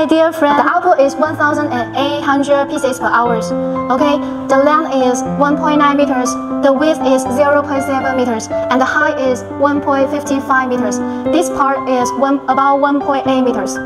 my dear friend. The output is 1,800 pieces per hour. Okay, the length is 1.9 meters, the width is 0.7 meters, and the height is 1.55 meters. This part is one, about 1.8 meters.